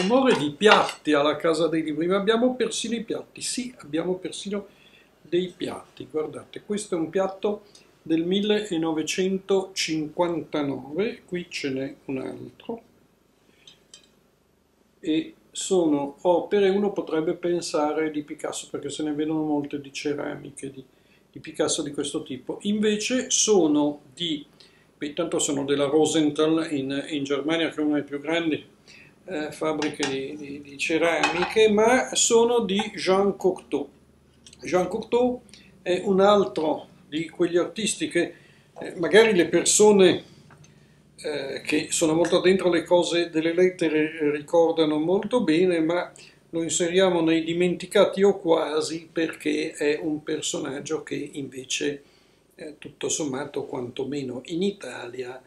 rumore di piatti alla casa dei libri, ma abbiamo persino i piatti. Sì, abbiamo persino dei piatti. Guardate, questo è un piatto del 1959, qui ce n'è un altro, e sono opere, uno potrebbe pensare di Picasso, perché se ne vedono molte di ceramiche di, di Picasso di questo tipo, invece sono di, beh, tanto sono della Rosenthal in, in Germania, che è una delle più grandi eh, fabbriche di, di, di, ceramiche, ma sono di Jean Cocteau. Jean Cocteau è un altro di quegli artisti che eh, magari le persone eh, che sono molto dentro le cose delle lettere ricordano molto bene, ma lo inseriamo nei dimenticati o quasi perché è un personaggio che invece eh, tutto sommato quantomeno in Italia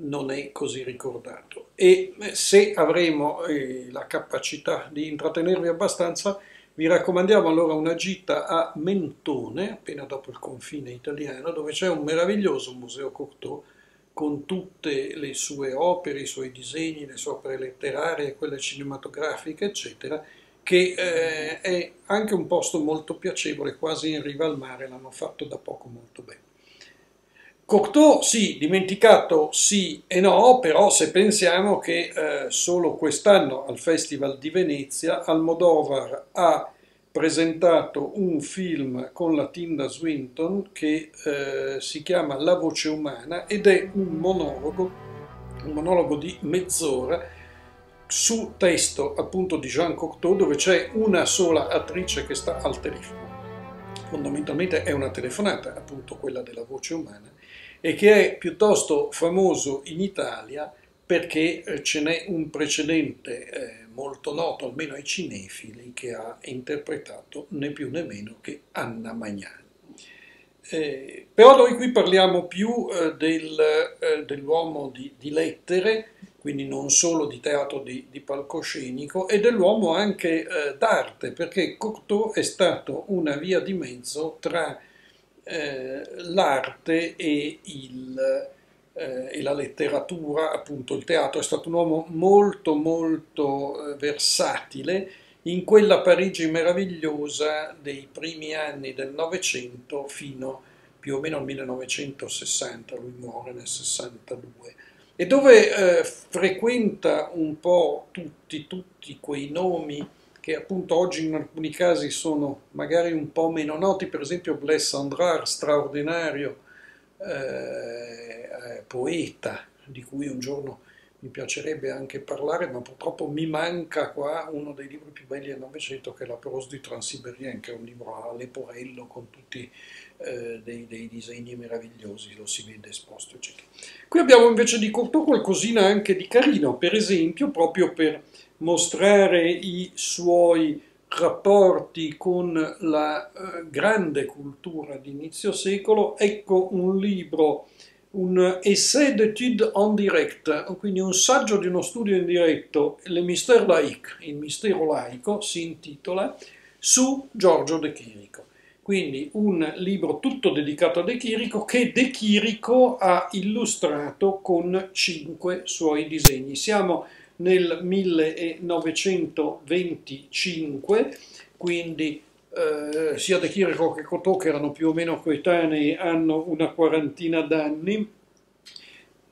non è così ricordato. E eh, se avremo eh, la capacità di intrattenervi abbastanza, vi raccomandiamo allora una gita a Mentone, appena dopo il confine italiano, dove c'è un meraviglioso museo Cocteau con tutte le sue opere, i suoi disegni, le sue opere letterarie, quelle cinematografiche, eccetera, che eh, è anche un posto molto piacevole, quasi in riva al mare, l'hanno fatto da poco molto bene. Cocteau sì, dimenticato sì e no, però se pensiamo che eh, solo quest'anno al Festival di Venezia Almodovar ha presentato un film con la Tinda Swinton che eh, si chiama La voce umana ed è un monologo, un monologo di mezz'ora su testo appunto di Jean Cocteau dove c'è una sola attrice che sta al telefono. Fondamentalmente è una telefonata, appunto quella della voce umana, e che è piuttosto famoso in Italia perché eh, ce n'è un precedente eh, molto noto, almeno ai cinefili, che ha interpretato né più né meno che Anna Magnani. Eh, però noi qui parliamo più eh, del, eh, dell'uomo di, di, lettere, quindi non solo di teatro di, di palcoscenico, e dell'uomo anche eh, d'arte, perché Cocteau è stato una via di mezzo tra l'arte e, il, eh, e, la letteratura, appunto il teatro, è stato un uomo molto molto eh, versatile. In quella Parigi meravigliosa dei primi anni del Novecento fino più o meno al 1960, lui muore nel 62, e dove eh, frequenta un po' tutti, tutti quei nomi che appunto oggi in alcuni casi sono magari un po' meno noti, per esempio Blaise Sandrard, straordinario eh, eh, poeta, di cui un giorno mi piacerebbe anche parlare, ma purtroppo mi manca qua uno dei libri più belli del Novecento, che è La prose di Transsibérien, che è un libro a leporello con tutti eh, dei, dei, disegni meravigliosi, lo si vede esposto, eccetera. Qui abbiamo invece di Cocteau qualcosina anche di carino, per esempio, proprio per mostrare i suoi rapporti con la eh, grande cultura di inizio secolo, ecco un libro, un essai d'étude en direct, quindi un saggio di uno studio in diretto, Le Mystère laïque, il mistero laico, si intitola, su Giorgio De Chirico. Quindi un libro tutto dedicato a De Chirico che De Chirico ha illustrato con cinque suoi disegni. Siamo nel 1925, quindi eh, sia De Chirico che Cotò, che erano più o meno coetanei, hanno una quarantina d'anni.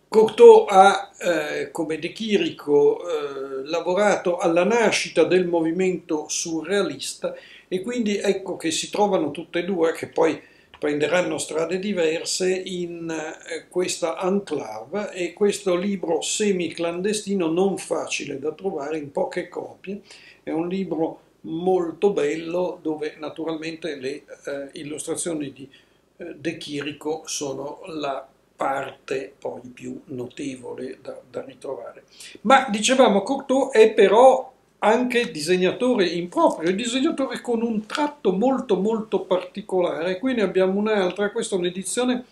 Cocteau ha, eh, come De Chirico, eh, lavorato alla nascita del movimento surrealista e quindi ecco che si trovano tutte e due, che poi prenderanno strade diverse in eh, questa enclave e questo libro semi-clandestino non facile da trovare in poche copie, è un libro molto bello dove naturalmente le eh, illustrazioni di eh, De Chirico sono la parte poi più notevole da, da ritrovare. Ma dicevamo Cocteau è però anche disegnatore improprio, disegnatore con un tratto molto molto particolare. Qui ne abbiamo un'altra, questa è un'edizione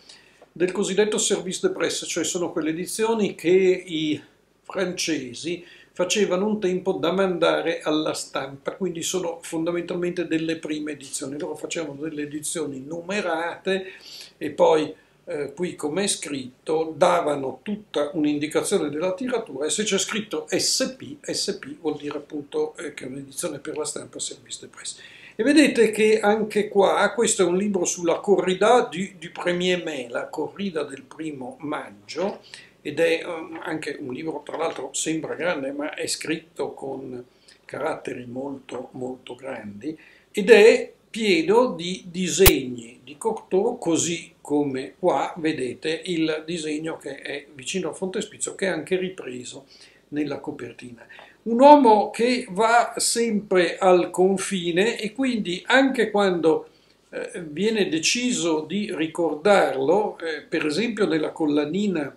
del cosiddetto service de presse, cioè sono quelle edizioni che i francesi facevano un tempo da mandare alla stampa, quindi sono fondamentalmente delle prime edizioni. Loro facevano delle edizioni numerate e poi eh, qui come è scritto, davano tutta un'indicazione della tiratura e se c'è scritto SP, SP vuol dire appunto eh, che è un'edizione per la stampa Serviste Press. E vedete che anche qua, questo è un libro sulla corrida du, du premier mai, la corrida del primo maggio, ed è um, anche un libro, tra l'altro sembra grande, ma è scritto con caratteri molto molto grandi, ed è pieno di disegni di Cocteau, così come qua vedete il disegno che è vicino al frontespizio, che è anche ripreso nella copertina. Un uomo che va sempre al confine e quindi anche quando eh, viene deciso di ricordarlo, eh, per esempio nella collanina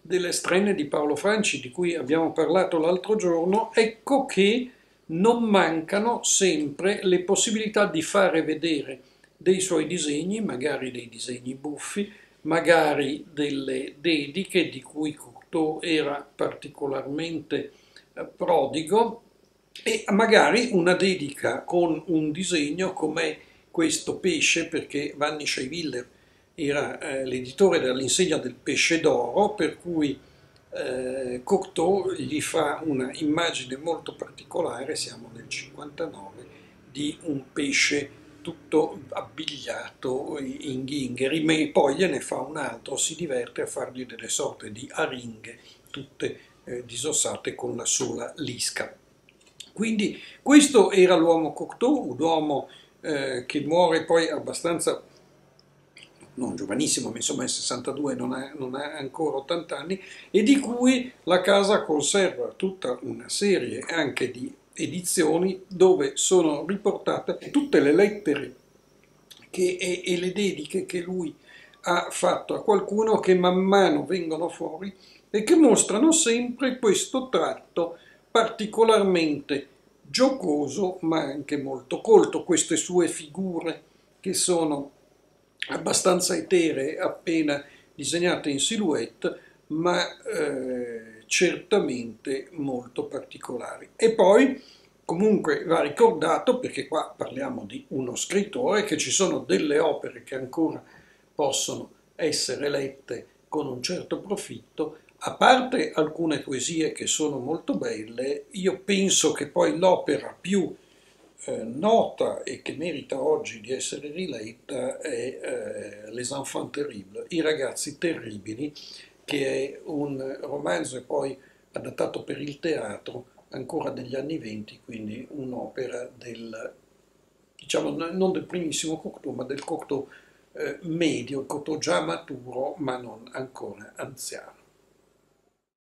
delle strenne di Paolo Franci di cui abbiamo parlato l'altro giorno, ecco che non mancano sempre le possibilità di fare vedere dei suoi disegni, magari dei disegni buffi, magari delle dediche di cui Cocteau era particolarmente prodigo e magari una dedica con un disegno come questo pesce, perché Vanni Scheiviller era eh, l'editore dell'insegna del pesce d'oro, per cui eh, Cocteau gli fa una immagine molto particolare, siamo nel 59, di un pesce tutto abbigliato in ghingheri, e poi gliene fa un altro, si diverte a fargli delle sorte di aringhe, tutte eh, disossate con la sola lisca. Quindi questo era l'uomo Cocteau, un uomo eh, che muore poi abbastanza, non giovanissimo, ma insomma è 62, non ha, non ha ancora 80 anni, e di cui la casa conserva tutta una serie anche di edizioni dove sono riportate tutte le lettere che, e, e le dediche che lui ha fatto a qualcuno che man mano vengono fuori e che mostrano sempre questo tratto particolarmente giocoso ma anche molto colto, queste sue figure che sono abbastanza eteree appena disegnate in silhouette ma eh, certamente molto particolari. E poi comunque va ricordato, perché qua parliamo di uno scrittore, che ci sono delle opere che ancora possono essere lette con un certo profitto, a parte alcune poesie che sono molto belle, io penso che poi l'opera più eh, nota e che merita oggi di essere riletta è eh, Les Enfants Terribles, I ragazzi terribili, che è un romanzo e poi adattato per il teatro ancora degli anni venti, quindi un'opera del, diciamo, non del primissimo Cocteau, ma del Cocteau eh, medio, Cocteau già maturo, ma non ancora anziano.